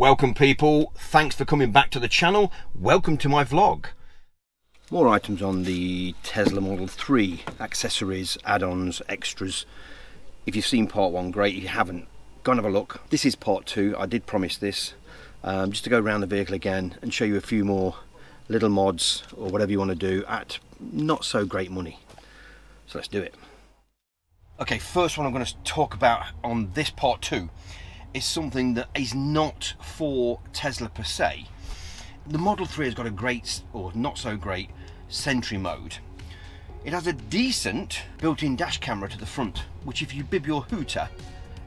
Welcome people, thanks for coming back to the channel, welcome to my vlog. More items on the Tesla Model 3, accessories, add-ons, extras. If you've seen part one, great, if you haven't, go and have a look. This is part two, I did promise this, um, just to go around the vehicle again and show you a few more little mods or whatever you want to do at not so great money. So let's do it. Okay, first one I'm going to talk about on this part two is something that is not for Tesla per se. The Model 3 has got a great, or not so great, Sentry mode. It has a decent built-in dash camera to the front, which if you bib your hooter,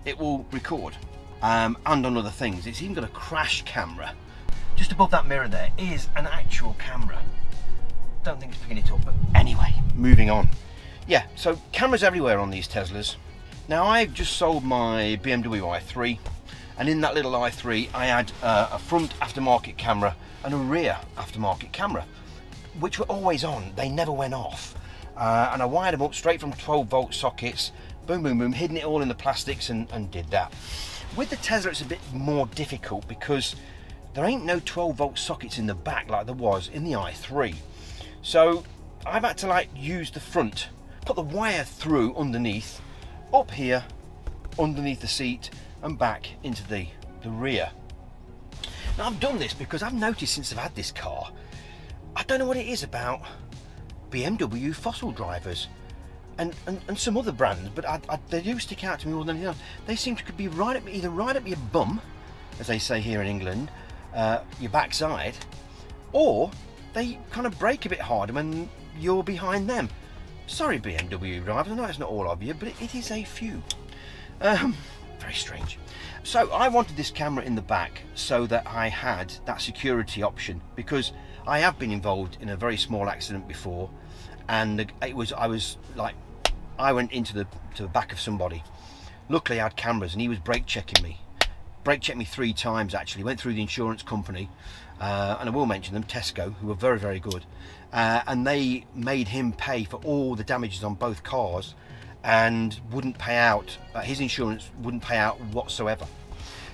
it will record. Um, and on other things. It's even got a crash camera. Just above that mirror there is an actual camera. Don't think it's picking it up, but anyway, moving on. Yeah, so cameras everywhere on these Teslas. Now I've just sold my BMW i3 and in that little i3 I had uh, a front aftermarket camera and a rear aftermarket camera which were always on. They never went off. Uh, and I wired them up straight from 12 volt sockets boom boom boom hidden it all in the plastics and, and did that. With the Tesla it's a bit more difficult because there ain't no 12 volt sockets in the back like there was in the i3 so I've had to like use the front put the wire through underneath up here underneath the seat and back into the, the rear. Now I've done this because I've noticed since I've had this car, I don't know what it is about BMW fossil drivers and, and, and some other brands, but I, I, they do stick out to me more than anything else. They seem to be right at me, either right up your bum, as they say here in England, uh, your backside, or they kind of brake a bit harder when you're behind them. Sorry BMW drivers, I know it's not all of you, but it, it is a few. Um, very strange. So I wanted this camera in the back so that I had that security option because I have been involved in a very small accident before and it was I was like I went into the to the back of somebody. Luckily I had cameras and he was brake checking me. Brake checked me three times actually. Went through the insurance company uh, and I will mention them Tesco who were very very good uh, and they made him pay for all the damages on both cars and wouldn't pay out, uh, his insurance wouldn't pay out whatsoever.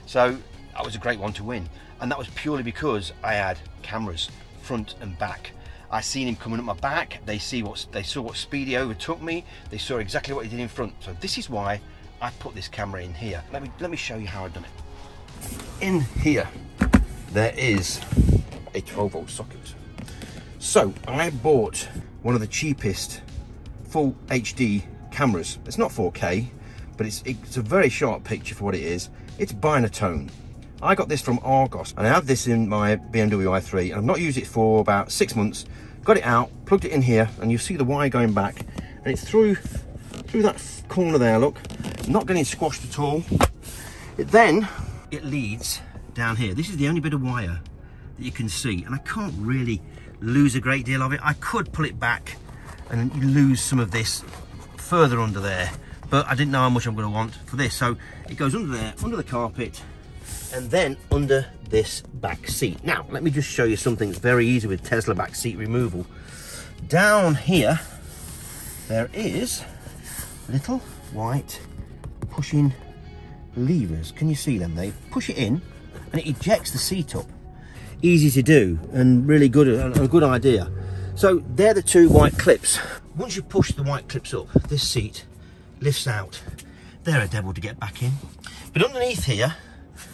So that was a great one to win. And that was purely because I had cameras front and back. I seen him coming up my back. They see what they saw what speed he overtook me. They saw exactly what he did in front. So this is why I put this camera in here. Let me let me show you how I've done it. In here, there is a 12 volt socket. So I bought one of the cheapest full HD cameras. It's not 4K, but it's, it's a very sharp picture for what it is. It's Binatone. I got this from Argos and I have this in my BMW i3 and I've not used it for about six months. Got it out, plugged it in here and you see the wire going back and it's through through that corner there, look. Not getting squashed at all. It then, it leads down here. This is the only bit of wire that you can see and I can't really lose a great deal of it. I could pull it back and lose some of this further under there but I didn't know how much I'm going to want for this. So it goes under there under the carpet and then under this back seat. Now let me just show you something that's very easy with Tesla back seat removal. Down here there is little white pushing levers. Can you see them? They push it in and it ejects the seat up. Easy to do and really good a good idea. So they're the two white clips. Once you push the white clips up, this seat lifts out. They're a devil to get back in. But underneath here,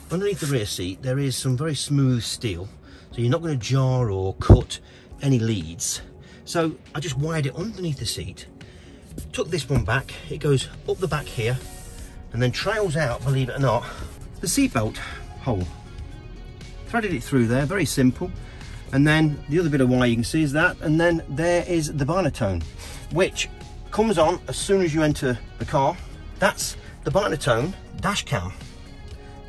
underneath the rear seat, there is some very smooth steel. So you're not going to jar or cut any leads. So I just wired it underneath the seat, took this one back, it goes up the back here, and then trails out, believe it or not, the seatbelt hole. Threaded it through there, very simple and then the other bit of wire you can see is that and then there is the Binatone which comes on as soon as you enter the car. That's the Binatone dash cam.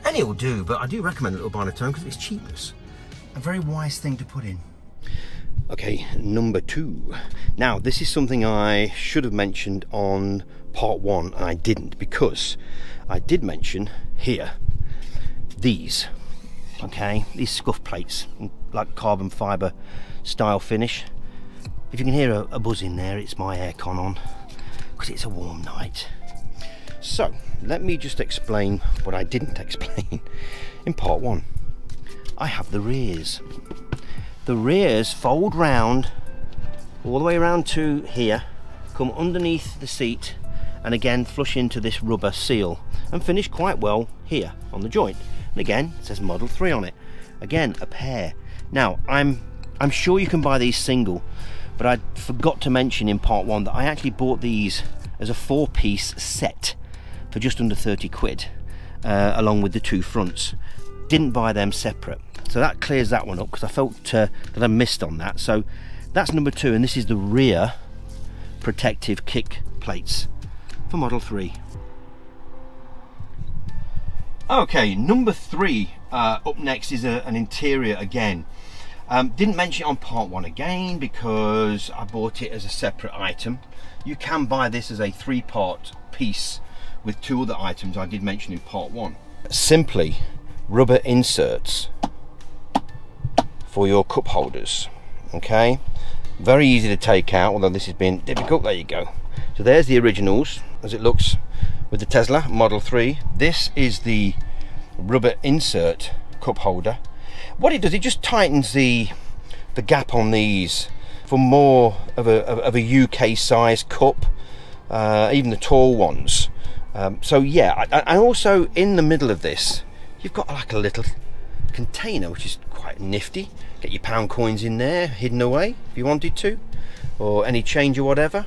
Any will do but I do recommend a little Binatone because it's cheapness a very wise thing to put in. Okay number two. Now this is something I should have mentioned on part one and I didn't because I did mention here these okay? These scuff plates like carbon fiber style finish if you can hear a, a buzz in there it's my aircon on because it's a warm night so let me just explain what I didn't explain in part one I have the rears. The rears fold round all the way around to here, come underneath the seat and again flush into this rubber seal and finish quite well here on the joint. And again, it says Model 3 on it. Again, a pair. Now, I'm I'm sure you can buy these single, but I forgot to mention in part one that I actually bought these as a four-piece set for just under 30 quid, uh, along with the two fronts. Didn't buy them separate. So that clears that one up because I felt uh, that I missed on that. So that's number two, and this is the rear protective kick plates for Model 3. Okay, number three uh, up next is a, an interior again. Um, didn't mention it on part one again because I bought it as a separate item. You can buy this as a three part piece with two other items I did mention in part one. Simply rubber inserts for your cup holders. Okay, very easy to take out, although this has been difficult. There you go. So there's the originals as it looks with the Tesla Model 3. This is the rubber insert cup holder. What it does, it just tightens the the gap on these for more of a, of a UK size cup, uh, even the tall ones. Um, so yeah, and also in the middle of this, you've got like a little container, which is quite nifty. Get your pound coins in there, hidden away if you wanted to, or any change or whatever.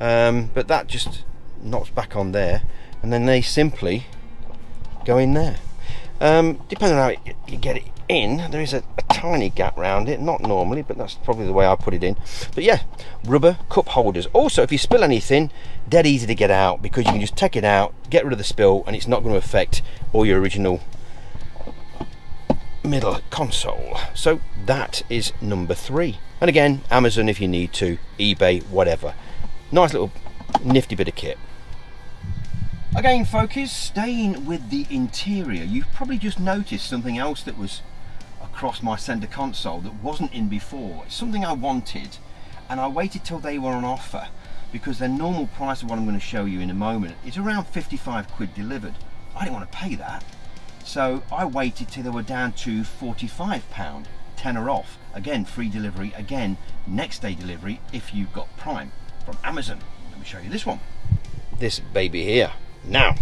Um, but that just knocks back on there and then they simply go in there um, depending on how you get it in there is a, a, tiny gap around it not normally but that's probably the way I put it in. But yeah rubber cup holders. Also if you spill anything dead easy to get out because you can just take it out get rid of the spill and it's not going to affect all your original middle console. So that is number three. And again Amazon if you need to eBay whatever. Nice little nifty bit of kit. Again focus, staying with the interior, you've probably just noticed something else that was across my centre console that wasn't in before. It's something I wanted and I waited till they were on offer because their normal price of what I'm going to show you in a moment is around 55 quid delivered. I didn't want to pay that. So I waited till they were down to 45 pound, tenner off. Again, free delivery, again, next day delivery if you've got Prime from Amazon. Let me show you this one. This baby here. Now,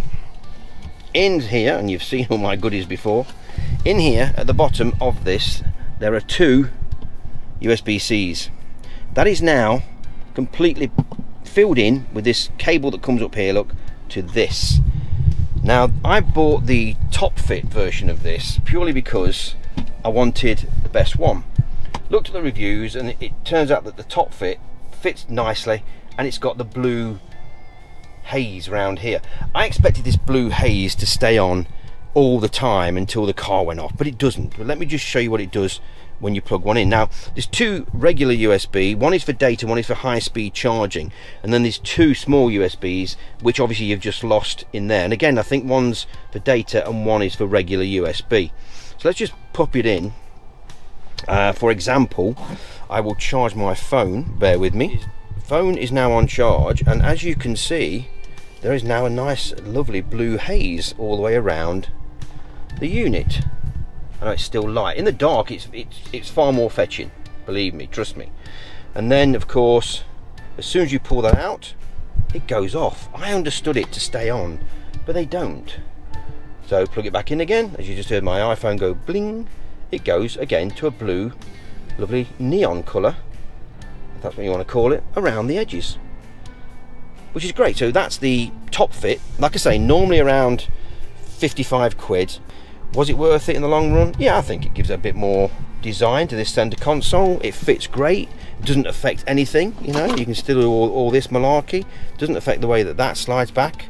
in here, and you've seen all my goodies before, in here at the bottom of this, there are two USB-Cs. That is now completely filled in with this cable that comes up here, look, to this. Now, I bought the top fit version of this purely because I wanted the best one. Looked at the reviews and it, turns out that the top fit fits nicely and it's got the blue haze around here. I expected this blue haze to stay on all the time until the car went off, but it doesn't. But let me just show you what it does when you plug one in. Now, there's two regular USB, one is for data, one is for high speed charging, and then there's two small USBs, which obviously you've just lost in there. And again, I think one's for data and one is for regular USB. So let's just pop it in. Uh, for example, I will charge my phone, bear with me. Phone is now on charge, and as you can see, there is now a nice lovely blue haze all the way around the unit. I know it's still light. In the dark it's it's it's far more fetching believe me trust me. And then of course as soon as you pull that out it goes off. I understood it to stay on but they don't. So plug it back in again. As you just heard my iPhone go bling it goes again to a blue lovely neon colour. If that's what you want to call it around the edges. Which is great. So that's the top fit. Like I say, normally around 55 quid. Was it worth it in the long run? Yeah, I think it gives a bit more design to this center console. It fits great. Doesn't affect anything, you know. You can still do all, all this malarkey. Doesn't affect the way that that slides back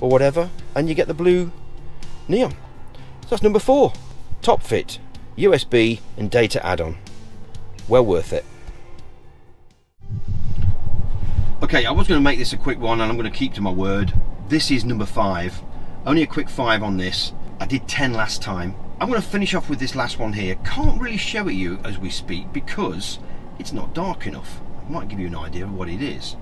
or whatever. And you get the blue neon. So that's number four. Top fit, USB and data add-on. Well worth it. Okay, I was going to make this a quick one and I'm going to keep to my word. This is number five. Only a quick five on this. I did 10 last time. I'm going to finish off with this last one here. Can't really show it you as we speak because it's not dark enough. I might give you an idea of what it is.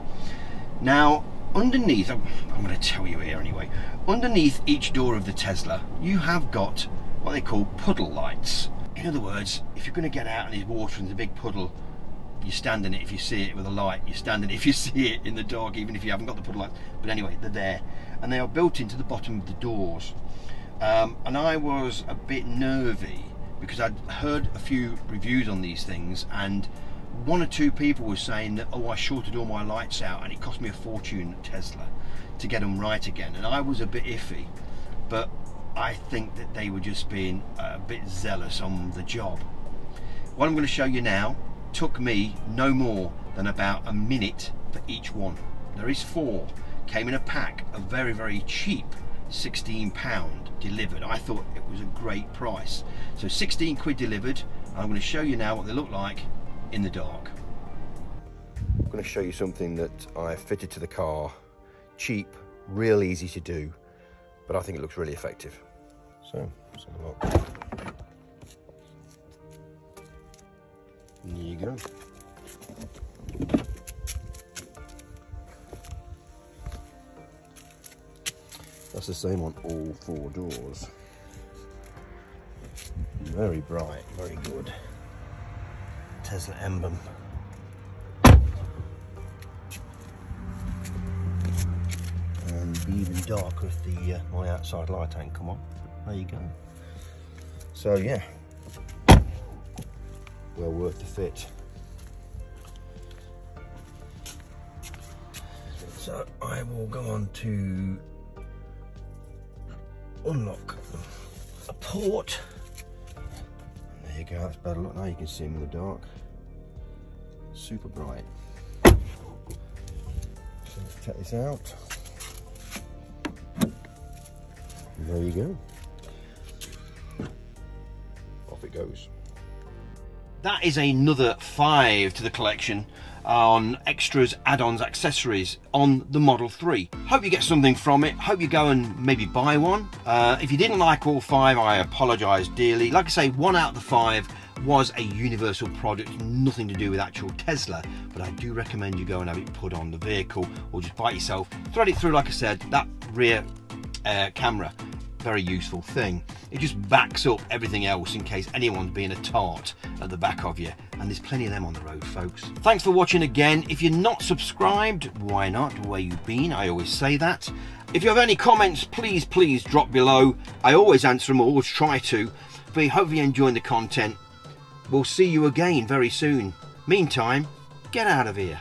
Now, underneath, oh, I'm going to tell you here anyway, underneath each door of the Tesla, you have got what they call puddle lights. In other words, if you're going to get out and there's water and there's a big puddle, you stand in it if you see it with a light. You stand in it if you see it in the dark, even if you haven't got the puddle light. But anyway, they're there, and they are built into the bottom of the doors. Um, and I was a bit nervy because I'd heard a few reviews on these things, and one or two people were saying that, oh, I shorted all my lights out, and it cost me a fortune at Tesla to get them right again. And I was a bit iffy, but I think that they were just being a bit zealous on the job. What I'm going to show you now took me no more than about a minute for each one. There is four, came in a pack, a very, very cheap 16 pound delivered. I thought it was a great price. So 16 quid delivered. I'm going to show you now what they look like in the dark. I'm going to show you something that I fitted to the car. Cheap, real easy to do, but I think it looks really effective. So, let's have a look. There you go. The same on all four doors. Very bright, very good. Tesla emblem. And be even darker if the uh, my outside light ain't come on. There you go. So yeah, well worth the fit. So I will go on to unlock a port. There you go, that's better look now, you can see them in the dark. Super bright. So let's take this out. And there you go. Off it goes. That is another five to the collection on extras, add-ons, accessories on the Model 3. Hope you get something from it. Hope you go and maybe buy one. Uh, if you didn't like all five, I apologise dearly. Like I say, one out of the five was a universal product, nothing to do with actual Tesla, but I do recommend you go and have it put on the vehicle or just buy it yourself. Thread it through, like I said, that rear uh, camera very useful thing. It just backs up everything else in case anyone's being a tart at the back of you. And there's plenty of them on the road, folks. Thanks for watching again. If you're not subscribed, why not? Where you've been, I always say that. If you have any comments, please, please drop below. I always answer them, always try to. But hopefully you're enjoying the content. We'll see you again very soon. Meantime, get out of here.